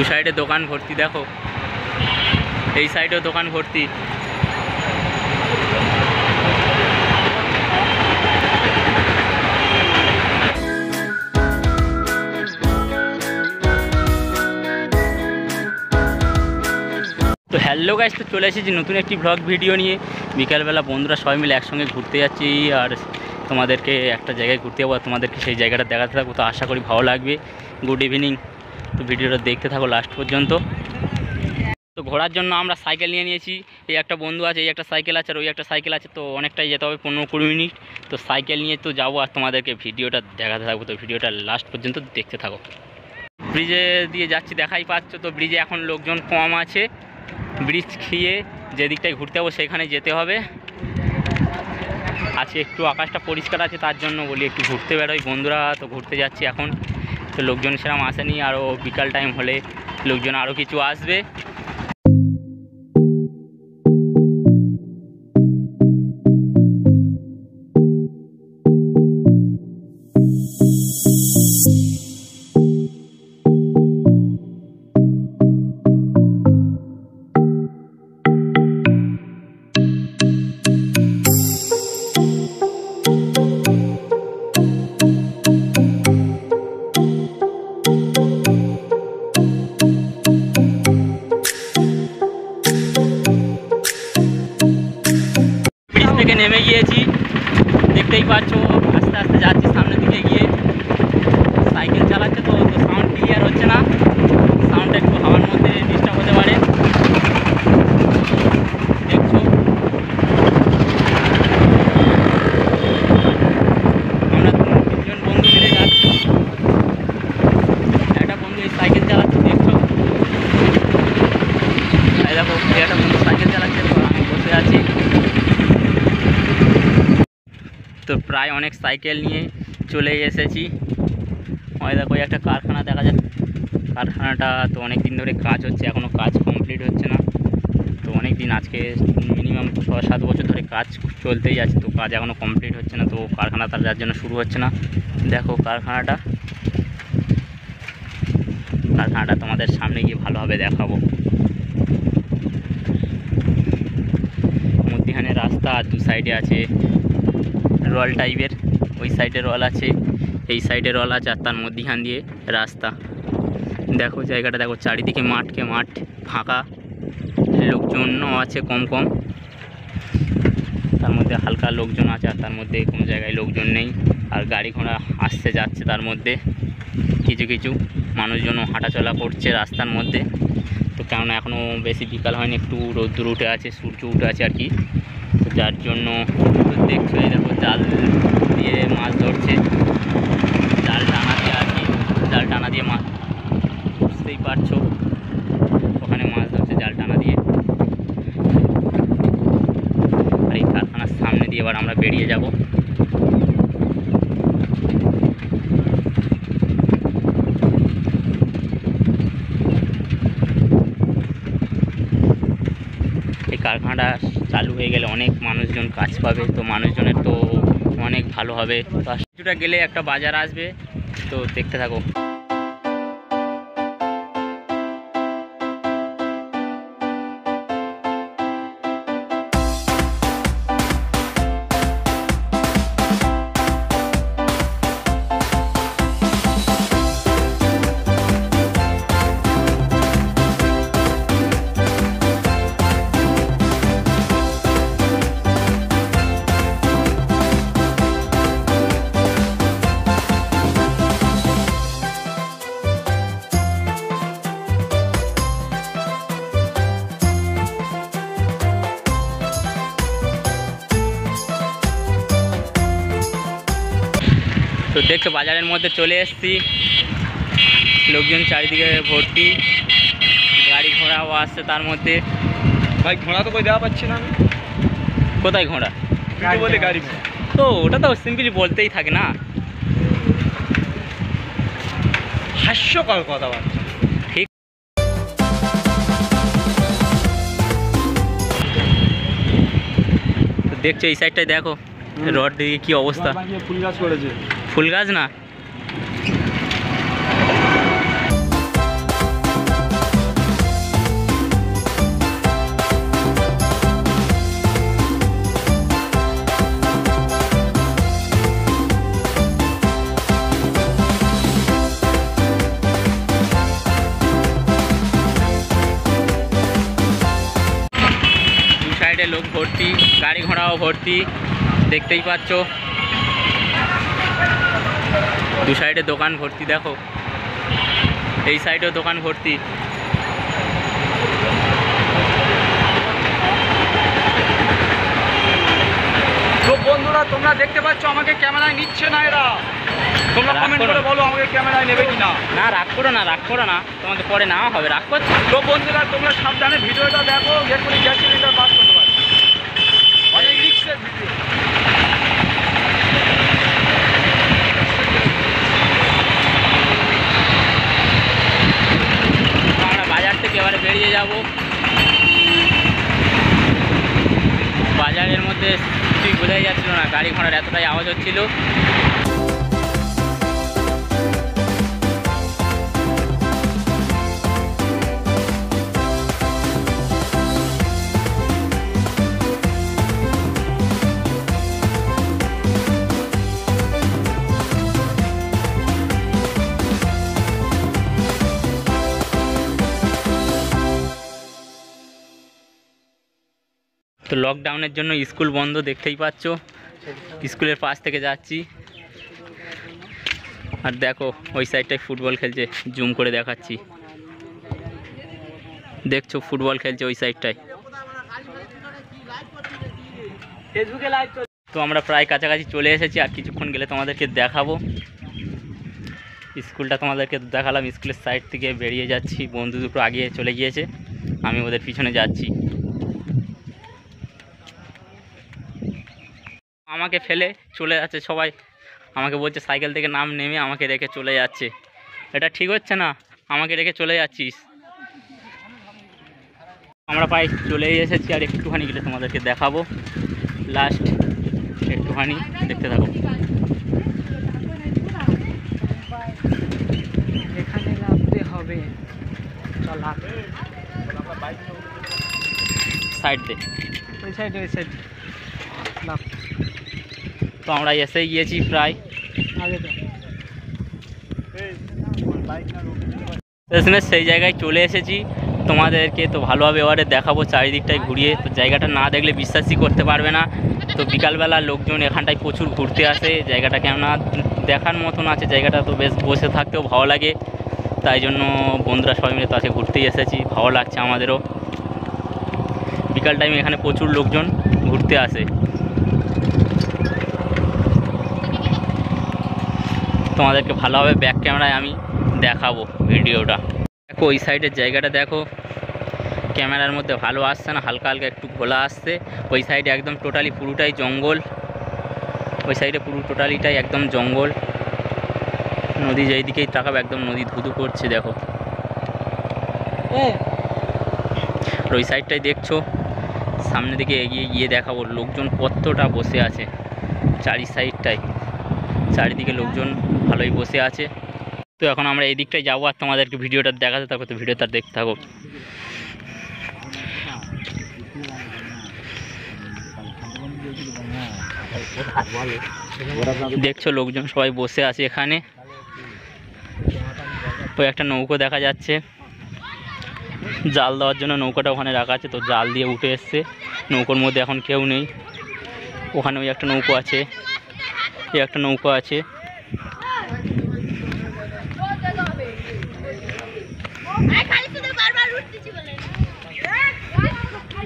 দু সাইডে দোকান ভর্তি, দেখো। এই সাইডেও দোকান ভর্তি। তো হ্যালো গাইস তো চলে এসেছি নতুন একটি ব্লগ ভিডিও নিয়ে। বিকালবেলা বন্ধুরা সবাই মিলে একসঙ্গে ঘুরতে যাচ্ছি আর তোমাদেরকে একটা জায়গায় ঘুরতে যাব তোমাদেরকে সেই জায়গাটা দেখাতে থাকব। তো আশা করি ভালো লাগবে। গুড ইভিনিং তো ভিডিওটা দেখতে থাকো লাস্ট পর্যন্ত। তো ঘোরার জন্য আমরা সাইকেল নিয়ে নিয়েছি। এই একটা বন্ধু আছে, এই একটা সাইকেল আছে, আর ওই একটা সাইকেল আছে, তো অনেকটাই যেতে হবে, পনেরো কুড়ি মিনিট। তো সাইকেল নিয়ে তো যাব, আর তোমাদেরকে ভিডিওটা দেখাতে থাকব। তো ভিডিওটা লাস্ট পর্যন্ত দেখতে থাকো। ব্রিজে দিয়ে যাচ্ছি, দেখাই পাচ্ছ। তো ব্রিজে এখন লোকজন কম আছে। ব্রিজ খেয়ে যেদিকটায় ঘুরতে যাব, সেখানে যেতে হবে। আজকে একটু আকাশটা পরিষ্কার আছে, তার জন্য বলি একটু ঘুরতে বেরোই। বন্ধুরা, তো ঘুরতে যাচ্ছি এখন। তো লোকজন সেরকম আসেনি আরও বিকাল টাইম হলে লোকজন আরও কিছু আসবে। দেখতেই পাচ্ছ আস্তে আস্তে যাচ্ছি সামনের দিকে গিয়ে সাইকেল চালাচ্ছে তো তো সাউন্ড ক্লিয়ার হচ্ছে না সাউন্ডটা একটু হাওয়ার মধ্যে ডিস্টার্ব হতে পারে দেখছ আমরা তিনজন বন্ধু মিলে যাচ্ছি একটা বন্ধু এই সাইকেল চালাচ্ছে দেখছ এই দেখো এই একটা বন্ধু সাইকেল চালাচ্ছে তো আমি বসে আছি তো প্রায় অনেক সাইকেল নিয়ে চলে এসেছি। ওই দেখো একটা কারখানা দেখা যাচ্ছে। কারখানাটা তো অনেক দিন ধরে কাজ হচ্ছে এখনও কাজ কমপ্লিট হচ্ছে না। তো অনেক দিন আজকে মিনিমাম ছ সাত বছর ধরে কাজ চলতেই আছে, তো কাজ এখনও কমপ্লিট হচ্ছে না, তো কারখানা তার যার জন্য শুরু হচ্ছে না। দেখো কারখানাটা। কারখানাটা তোমাদের সামনে গিয়ে ভালোভাবে দেখাবো। মধ্যখানে রাস্তা, আর দু সাইডে আছে রল টাইপের। ওই সাইডে রল আছে, এই সাইডে রল আছে আর তার মধ্যিখান দিয়ে রাস্তা। দেখো জায়গাটা, দেখো চারিদিকে মাঠকে মাঠ, ফাঁকা। লোকজনও আছে কম কম। তার মধ্যে হালকা লোকজন আছে আর তার মধ্যে কোনো জায়গায় লোকজন নেই। আর গাড়ি ঘোড়া আসছে যাচ্ছে তার মধ্যে। কিছু কিছু মানুষজনও হাঁটাচলা করছে রাস্তার মধ্যে। তো কেননা এখনও বেশি বিকাল হয়নি, একটু রোদ্দুর উঠে আছে, সূর্য উঠে আছে আর কি। যার জন্য দেখছ এই দেখো জাল দিয়ে মাছ ধরছে। জাল টানা দিয়ে আর কি, জাল টানা দিয়ে মাছ, বুঝতেই পারছ। ওখানে মাছ ধরছে জাল টানা দিয়ে। আর এই কারখানার সামনে দিয়ে এবার আমরা বেরিয়ে যাব। এই কারখানাটা চালু হয়ে গেলে অনেক মানুষজন কাজ পাবে, তো মানুষজনের তো অনেক ভালো হবে। তো কিছুটা গেলে একটা বাজার আসবে, তো দেখতে থাকো। বাজারের মধ্যে চলে এসেছি। লোকজন চারিদিকে ভর্তি গাড়ি ঘোড়াও আসছে তার মধ্যে। ভাই ঘোড়া তো কই দেওয়া পাচ্ছি না আমি। কোথায় ঘোড়া? বলে গাড়ি তো ওটা তো সিম্পলি বলতেই থাকে না। হাস্যকর কথাবার্তা ঠিক তো দেখছ এই সাইডটায় দেখো রড দিকে কি অবস্থা। ফুল গাছ করেছে। ফুল গাছ না? লোক ভর্তি গাড়ি ঘোড়াও ভর্তি দেখতেই পাচ্ছ। দু সাইডে দোকান ভর্তি দেখো। এই সাইডেও দোকান ভর্তি। তো বন্ধুরা তোমরা দেখতে পাচ্ছ আমাকে ক্যামেরায় নিচ্ছে না এরা। তোমরা কমেন্ট করো। বলো আমাকে ক্যামেরায় নেবে কি না না রাগ করো না রাগ করো না। তোমাকে পরে নেওয়া হবে রাগ করছ? তো বন্ধুরা তোমরা সাবধানে ভিডিওটা দেখো এক্ষুনি গ্যাস সিলিন্ডার পাস করতে পারো অনেক রিক্সের ভিডিও তো আমরা বাজার থেকে এবারে বেরিয়ে যাব। বাজারের মধ্যে কিছুই বোঝাই যাচ্ছিল না, গাড়ি ঘোড়ার এতটাই আওয়াজ হচ্ছিল। লকডাউনের জন্য স্কুল বন্ধ দেখতেই পাচ্ছ। স্কুলের পাশ থেকে যাচ্ছি। আর দেখো ওই সাইডটায় ফুটবল খেলছে জুম করে দেখাচ্ছি। দেখছ ফুটবল খেলছে ওই সাইডটায়। তো আমরা প্রায় কাছাকাছি চলে এসেছি আর কিছুক্ষণ গেলে তোমাদেরকে দেখাবো। স্কুলটা তোমাদেরকে দেখালাম স্কুলের সাইড থেকে বেরিয়ে যাচ্ছি বন্ধু দুটো আগিয়ে চলে গিয়েছে। আমি ওদের পিছনে যাচ্ছি। আমাকে ফেলে চলে যাচ্ছে সবাই। আমাকে বলছে সাইকেল থেকে নাম নেমে আমাকে রেখে চলে যাচ্ছে। এটা ঠিক হচ্ছে না আমাকে রেখে চলে যাচ্ছিস। আমরা প্রায় চলেই এসেছি আর একটুখানি গেলে তোমাদেরকে দেখাবো। লাস্ট একটুখানি দেখতে থাকো। এখানে নামতে হবে। চলা সাইড দে ওই সাইড ওই সাইড লাভ তো আমরা এসেই গিয়েছি প্রায় শেষমেশ সেই জায়গায় চলে এসেছি তোমাদেরকে তো ভালোভাবে এবারে দেখাবো চারিদিকটায় ঘুরিয়ে তো জায়গাটা না দেখলে বিশ্বাসই করতে পারবে না তো বিকালবেলা লোকজন এখানটায় প্রচুর ঘুরতে আসে জায়গাটা কেননা দেখার মতন আছে জায়গাটা তো বেশ বসে থাকতেও ভালো লাগে তাই জন্য বন্ধুরা সবাই মিলে তো আছে ঘুরতেই এসেছি ভালো লাগছে আমাদেরও বিকাল টাইমে এখানে প্রচুর লোকজন ঘুরতে আসে তোমাদেরকে ভালোভাবে ব্যাক ক্যামেরায় আমি দেখাবো ভিডিওটা। দেখো ওই সাইডের জায়গাটা দেখো। ক্যামেরার মধ্যে ভালো আসছে না, হালকা হালকা একটু ঘোলা আসছে। ওই সাইডে একদম টোটালি পুরোটাই জঙ্গল। ওই সাইডে পুরো টোটালিটাই একদম জঙ্গল। নদী যেই দিকেই তাকাবে একদম নদী ধুধু করছে, দেখো। আর ওই সাইডটাই দেখছ সামনে দিকে এগিয়ে গিয়ে দেখাবো লোকজন কতটা বসে আছে, চারি সাইডটায় চারিদিকে লোকজন ভালোই বসে আছে। তো এখন আমরা এই দিকটায় যাব আর তোমাদেরকে ভিডিওটা দেখাতে থাকো, তো ভিডিওটা দেখতে থাকো। দেখছ লোকজন সবাই বসে আছে এখানে। ওই একটা নৌকো দেখা যাচ্ছে। জাল দেওয়ার জন্য নৌকাটা ওখানে রাখা আছে, তো জাল দিয়ে উঠে এসছে। নৌকোর মধ্যে এখন কেউ নেই। ওখানে ওই একটা নৌকো আছে। একটা নৌকো আছে।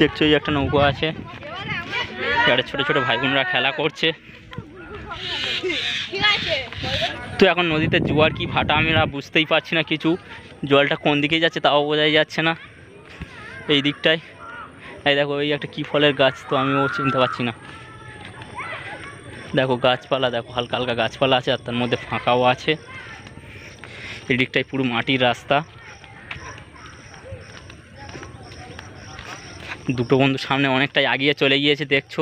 দেখছ, এই একটা নৌকো আছে। এবারে ছোটো ছোটো ভাই বোনরা খেলা করছে। তো এখন নদীতে জোয়ার কি ভাটা আমরা বুঝতেই পারছি না কিছু। জলটা কোন দিকে যাচ্ছে তাও বোঝাই যাচ্ছে না। এই দিকটায়। এই দেখো, এই একটা কী ফলের গাছ, তো আমিও চিনতে পারছি না। দেখো গাছপালা, দেখো হালকা হালকা গাছপালা আছে আর তার মধ্যে ফাঁকাও আছে। এদিকটায় পুরো মাটির রাস্তা। দুটো বন্ধু সামনে অনেকটাই আগিয়ে চলে গিয়েছে, দেখছ?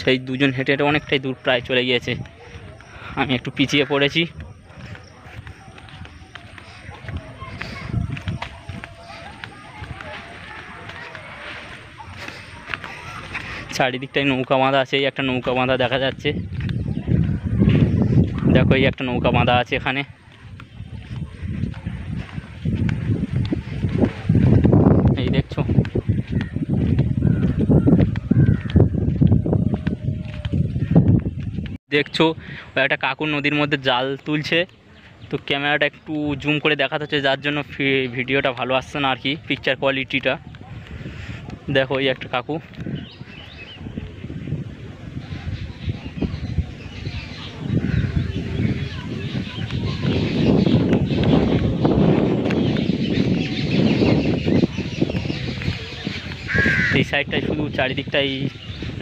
সেই দুজন হেঁটে হেঁটে অনেকটাই দূর প্রায় চলে গিয়েছে। আমি একটু পিছিয়ে পড়েছি। চারিদিকটায় নৌকা বাঁধা আছে, এই একটা নৌকা বাঁধা দেখা যাচ্ছে। দেখো, এই একটা নৌকা বাঁধা আছে এখানে। এই দেখছ? দেখছ, একটা কাকুর নদীর মধ্যে জাল তুলছে। তো ক্যামেরাটা একটু জুম করে দেখাতে হচ্ছে, যার জন্য ভিডিওটা ভালো আসছে না আর কি পিকচার কোয়ালিটিটা দেখো, এই একটা কাকু। সাইডটায় শুধু চারিদিকটাই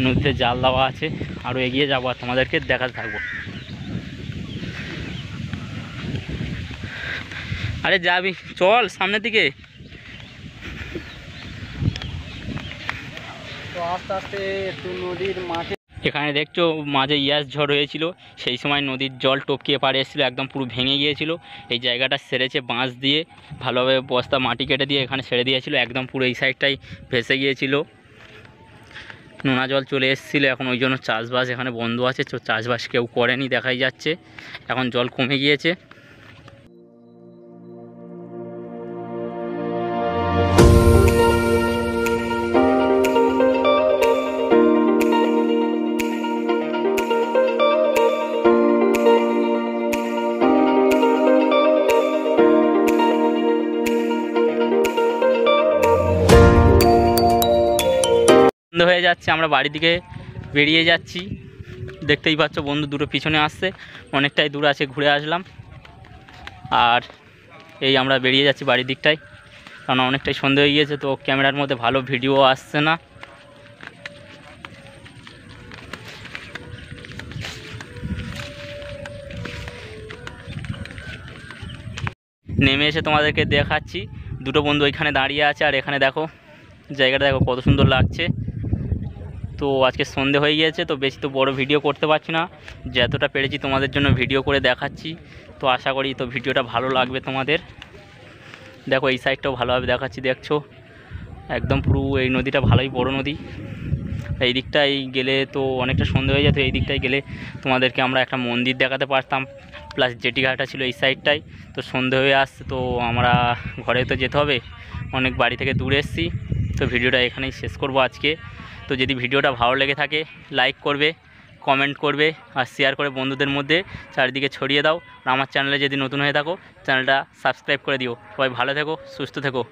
নদীতে জাল দেওয়া আছে। আরও এগিয়ে যাব আর তোমাদেরকে দেখাতে থাকব। আরে যাবি চল সামনের দিকে। আস্তে আস্তে একটু নদীর মাঝে এখানে দেখছ মাঝে ইয়াস ঝড় হয়েছিল সেই সময় নদীর জল টপকিয়ে পাড়ে এসেছিল একদম পুরো ভেঙে গিয়েছিল। এই জায়গাটা সেরেছে বাঁশ দিয়ে ভালোভাবে বস্তা মাটি কেটে দিয়ে এখানে ছেড়ে দিয়েছিল একদম পুরো এই সাইডটাই ভেসে গিয়েছিল। নোনা জল চলে এসেছিল, এখন ওই জন্য চাষবাস এখানে বন্ধ আছে, তো চাষবাস কেউ করেনি, দেখাই যাচ্ছে। এখন জল কমে গিয়েছে। যাচ্ছে, আমরা বাড়ি দিকে বেরিয়ে যাচ্ছি। দেখতেই পাচ্ছ বন্ধু দুটো পিছনে আসছে, অনেকটাই দূর আছে, ঘুরে আসলাম। আর এই আমরা বেরিয়ে যাচ্ছি বাড়ির দিকটায়, কারণ অনেকটাই সন্ধে হয়ে গিয়েছে, তো ক্যামেরার মধ্যে ভালো ভিডিও আসছে না। নেমে এসে তোমাদেরকে দেখাচ্ছি, দুটো বন্ধু ওইখানে দাঁড়িয়ে আছে, আর এখানে দেখো, জায়গাটা দেখো কত সুন্দর লাগছে। তো আজকে সন্ধে হয়ে গিয়েছে, তো বেশি তো বড় ভিডিও করতে পারছি না। যতটা পেরেছি তোমাদের জন্য ভিডিও করে দেখাচ্ছি। তো আশা করি তো ভিডিওটা ভালো লাগবে তোমাদের। দেখো এই সাইডটাও ভালোভাবে দেখাচ্ছি, দেখছ? একদম পুরো এই নদীটা ভালোই বড় নদী। এই দিকটাই গেলে তো অনেকটা সন্ধে হয়ে যেত এই দিকটায় গেলে তোমাদেরকে আমরা একটা মন্দির দেখাতে পারতাম। প্লাস জেটি ঘাটটা ছিল এই সাইডটাই তো সন্ধে হয়ে আসছে, তো আমরা ঘরে তো যেতে হবে। অনেক বাড়ি থেকে দূরে এসেছি। তো ভিডিওটা এখানেই শেষ করব আজকে। তো যদি ভিডিওটা ভালো লেগে থাকে লাইক করবে কমেন্ট করবে আর শেয়ার করে বন্ধুদের মধ্যে চারিদিকে ছড়িয়ে দাও। আর আমার চ্যানেলে যদি নতুন হয়ে থাকো চ্যানেলটা সাবস্ক্রাইব করে দিও। সবাই ভালো থেকো, সুস্থ থেকো।